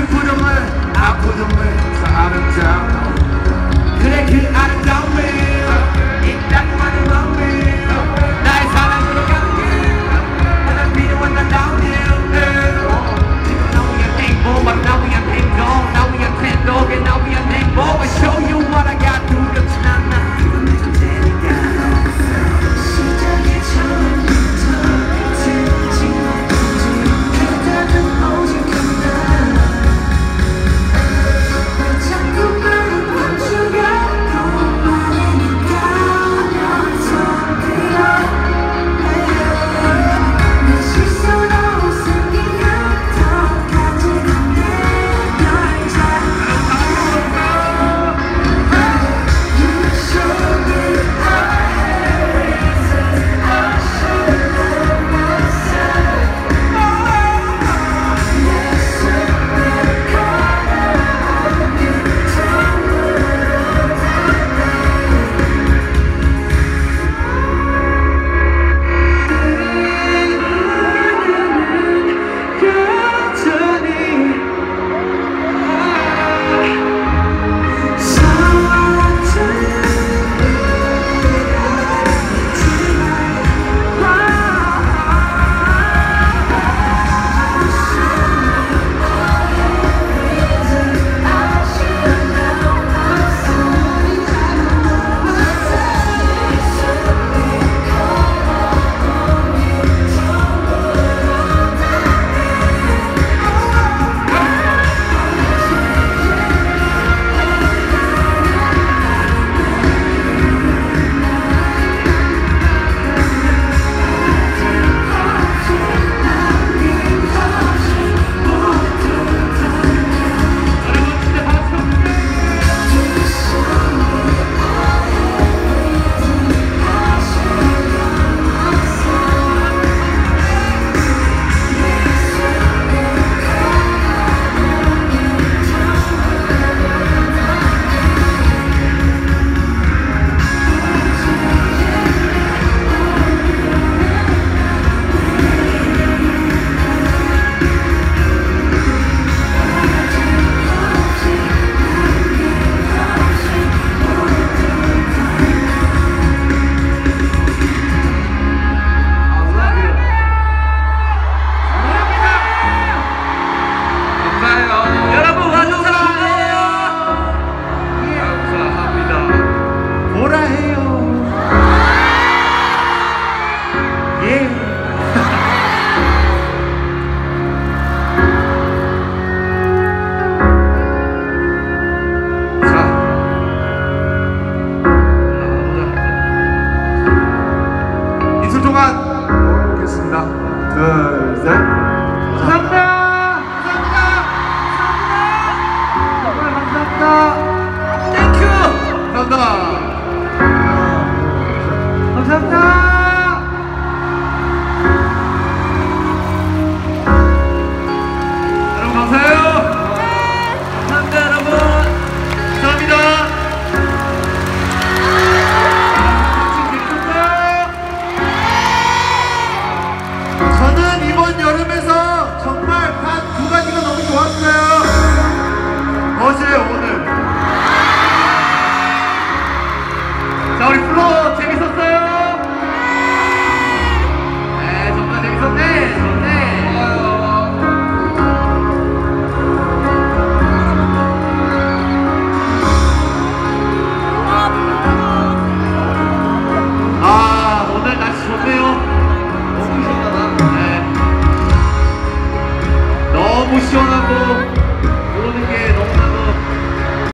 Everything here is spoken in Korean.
could put 하나 둘셋. 감사합니다. 감사합니다. 감사합니다. 정말 감사합니다. 땡큐 감사합니다.